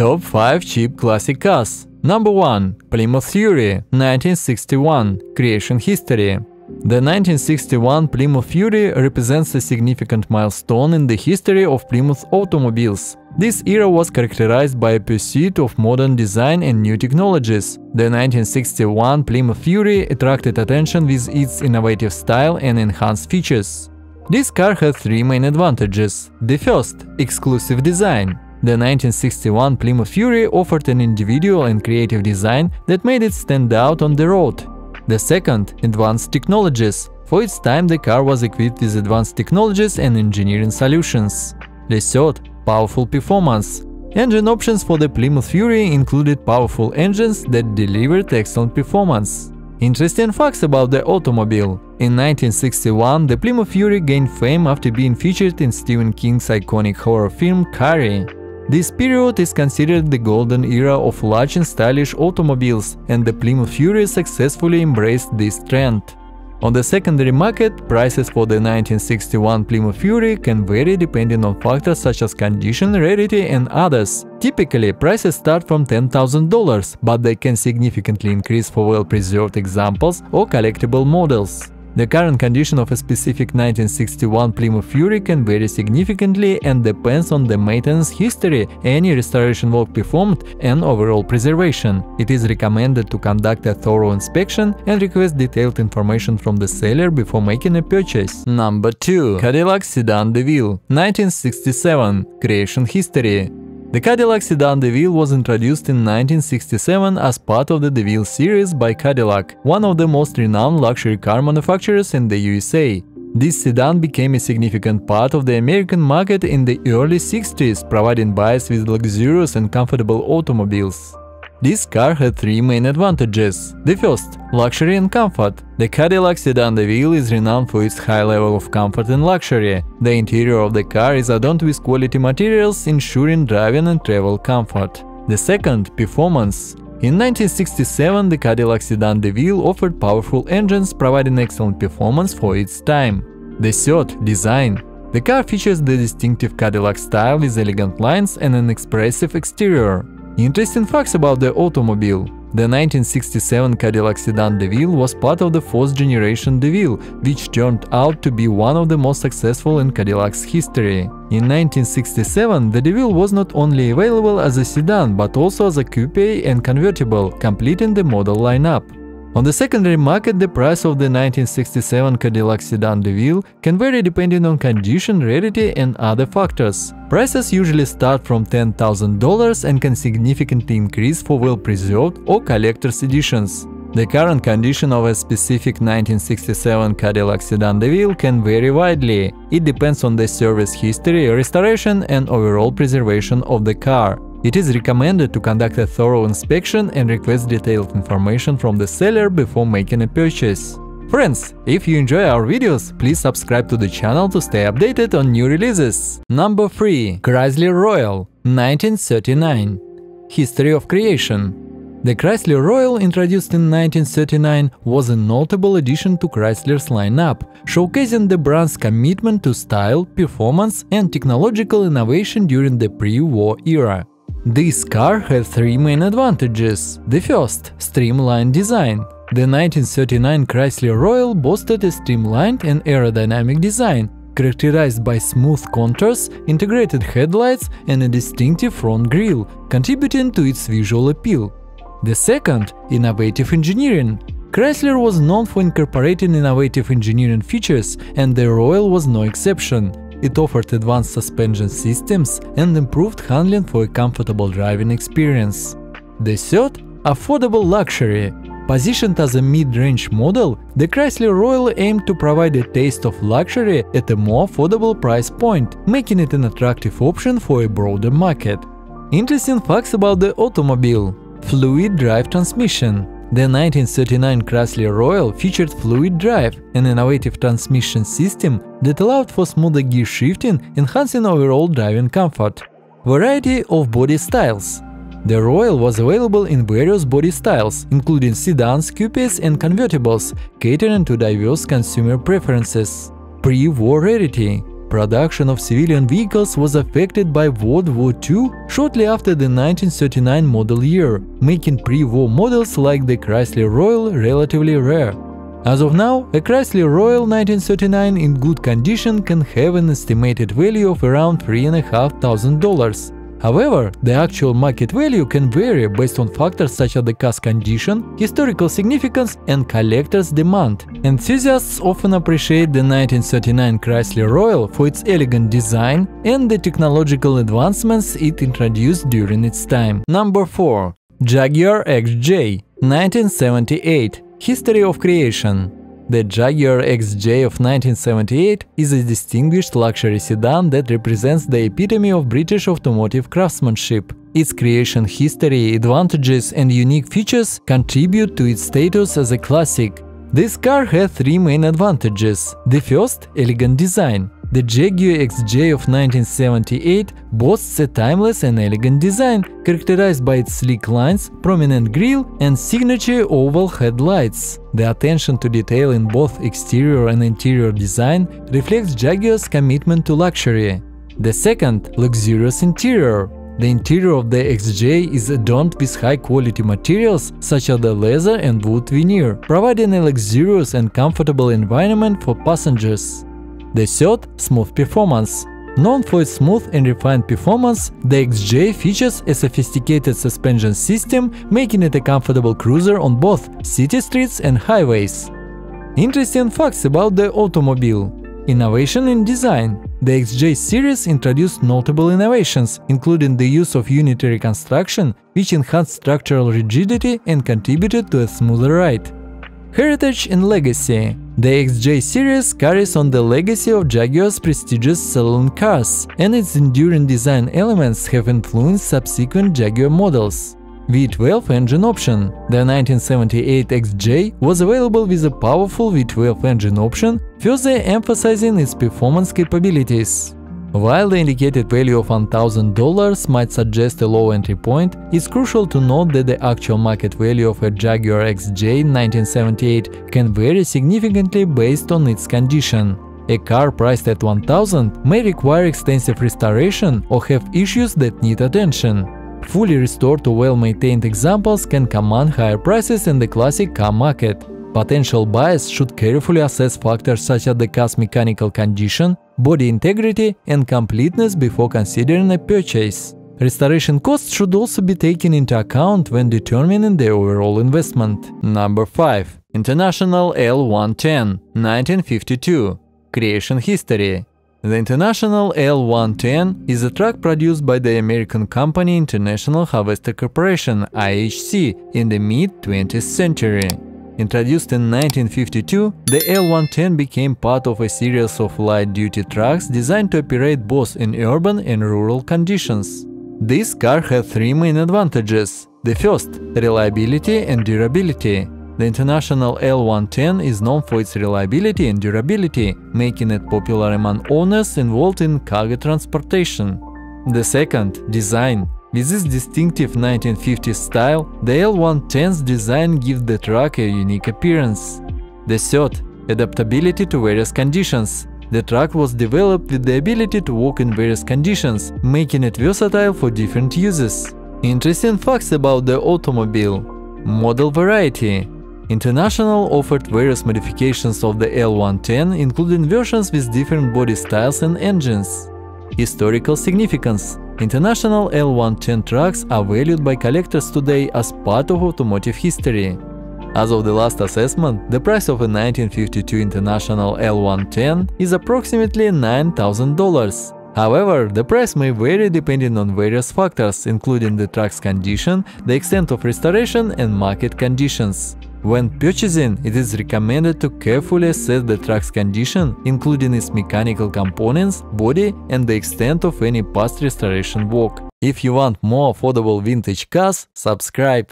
Top 5 cheap classic cars. Number 1. Plymouth Fury, 1961, creation history. The 1961 Plymouth Fury represents a significant milestone in the history of Plymouth automobiles. This era was characterized by a pursuit of modern design and new technologies. The 1961 Plymouth Fury attracted attention with its innovative style and enhanced features. This car had three main advantages. The first – exclusive design. The 1961 Plymouth Fury offered an individual and creative design that made it stand out on the road. The second, advanced technologies. For its time, the car was equipped with advanced technologies and engineering solutions. The third, powerful performance. Engine options for the Plymouth Fury included powerful engines that delivered excellent performance. Interesting facts about the automobile. In 1961, the Plymouth Fury gained fame after being featured in Stephen King's iconic horror film Carrie. This period is considered the golden era of large and stylish automobiles, and the Plymouth Fury successfully embraced this trend. On the secondary market, prices for the 1961 Plymouth Fury can vary depending on factors such as condition, rarity and others. Typically, prices start from $10,000, but they can significantly increase for well-preserved examples or collectible models. The current condition of a specific 1961 Plymouth Fury can vary significantly and depends on the maintenance history, any restoration work performed, and overall preservation. It is recommended to conduct a thorough inspection and request detailed information from the seller before making a purchase. Number 2. Cadillac Sedan DeVille 1967 Creation History the Cadillac sedan DeVille was introduced in 1967 as part of the DeVille series by Cadillac, one of the most renowned luxury car manufacturers in the USA. This sedan became a significant part of the American market in the early 60s, providing buyers with luxurious and comfortable automobiles. This car had three main advantages. The first – luxury and comfort. The Cadillac Sedan DeVille is renowned for its high level of comfort and luxury. The interior of the car is adorned with quality materials, ensuring driving and travel comfort. The second – performance. In 1967, the Cadillac Sedan DeVille offered powerful engines, providing excellent performance for its time. The third – design. The car features the distinctive Cadillac style with elegant lines and an expressive exterior. Interesting facts about the automobile. The 1967 Cadillac sedan DeVille was part of the fourth generation DeVille, which turned out to be one of the most successful in Cadillac's history. In 1967, the DeVille was not only available as a sedan, but also as a coupe and convertible, completing the model lineup. On the secondary market, the price of the 1967 Cadillac sedan DeVille can vary depending on condition, rarity and other factors. Prices usually start from $10,000 and can significantly increase for well-preserved or collector's editions. The current condition of a specific 1967 Cadillac sedan DeVille can vary widely. It depends on the service history, restoration and overall preservation of the car. It is recommended to conduct a thorough inspection and request detailed information from the seller before making a purchase. Friends, if you enjoy our videos, please subscribe to the channel to stay updated on new releases. Number 3. Chrysler Royal 1939 History of Creation The Chrysler Royal, introduced in 1939, was a notable addition to Chrysler's lineup, showcasing the brand's commitment to style, performance and technological innovation during the pre-war era. This car had three main advantages. The first – streamlined design. The 1939 Chrysler Royal boasted a streamlined and aerodynamic design, characterized by smooth contours, integrated headlights and a distinctive front grille, contributing to its visual appeal. The second – innovative engineering. Chrysler was known for incorporating innovative engineering features, and the Royal was no exception. It offered advanced suspension systems and improved handling for a comfortable driving experience. The third – affordable luxury. Positioned as a mid-range model, the Chrysler Royal aimed to provide a taste of luxury at a more affordable price point, making it an attractive option for a broader market. Interesting facts about the automobile. Fluid drive transmission. The 1939 Chrysler Royal featured fluid drive, an innovative transmission system that allowed for smoother gear shifting, enhancing overall driving comfort. Variety of body styles The Royal was available in various body styles, including sedans, coupes and convertibles, catering to diverse consumer preferences. Pre-war rarity production of civilian vehicles was affected by World War II shortly after the 1939 model year, making pre-war models like the Chrysler Royal relatively rare. As of now, a Chrysler Royal 1939 in good condition can have an estimated value of around $3,500. However, the actual market value can vary based on factors such as the car's condition, historical significance and collector's demand. Enthusiasts often appreciate the 1939 Chrysler Royal for its elegant design and the technological advancements it introduced during its time. Number 4. Jaguar XJ 1978 History of Creation the Jaguar XJ of 1978 is a distinguished luxury sedan that represents the epitome of British automotive craftsmanship. Its creation history, advantages and unique features contribute to its status as a classic. This car has three main advantages. The first, elegant design. The Jaguar XJ of 1978 boasts a timeless and elegant design, characterized by its sleek lines, prominent grille, and signature oval headlights. The attention to detail in both exterior and interior design reflects Jaguar's commitment to luxury. The second, luxurious interior. The interior of the XJ is adorned with high-quality materials such as the leather and wood veneer, providing a luxurious and comfortable environment for passengers. The third, smooth performance. Known for its smooth and refined performance, the XJ features a sophisticated suspension system, making it a comfortable cruiser on both city streets and highways. Interesting facts about the automobile. Innovation in design. The XJ series introduced notable innovations, including the use of unitary construction, which enhanced structural rigidity and contributed to a smoother ride. Heritage and Legacy The XJ series carries on the legacy of Jaguar's prestigious saloon cars, and its enduring design elements have influenced subsequent Jaguar models. V12 engine option The 1978 XJ was available with a powerful V12 engine option, further emphasizing its performance capabilities. While the indicated value of $1,000 might suggest a low entry point, it's crucial to note that the actual market value of a Jaguar XJ 1978 can vary significantly based on its condition. A car priced at 1,000 may require extensive restoration or have issues that need attention. Fully restored or well-maintained examples can command higher prices in the classic car market. Potential buyers should carefully assess factors such as the car's mechanical condition, body integrity and completeness before considering a purchase. Restoration costs should also be taken into account when determining the overall investment. Number 5. International L110 1952 Creation History The International L110 is a truck produced by the American company International Harvester Corporation IHC in the mid-20th century. Introduced in 1952, the L110 became part of a series of light-duty trucks designed to operate both in urban and rural conditions. This car had three main advantages. The first, reliability and durability. The International L110 is known for its reliability and durability, making it popular among owners involved in cargo transportation. The second, design. With this distinctive 1950s style, the L110's design gives the truck a unique appearance. The third, adaptability to various conditions. The truck was developed with the ability to walk in various conditions, making it versatile for different uses. Interesting facts about the automobile. Model variety. International offered various modifications of the L110, including versions with different body styles and engines. Historical significance International L110 trucks are valued by collectors today as part of automotive history. As of the last assessment, the price of a 1952 International L110 is approximately $9,000. However, the price may vary depending on various factors, including the truck's condition, the extent of restoration and market conditions. When purchasing, it is recommended to carefully assess the truck's condition, including its mechanical components, body and the extent of any past restoration work. If you want more affordable vintage cars, subscribe.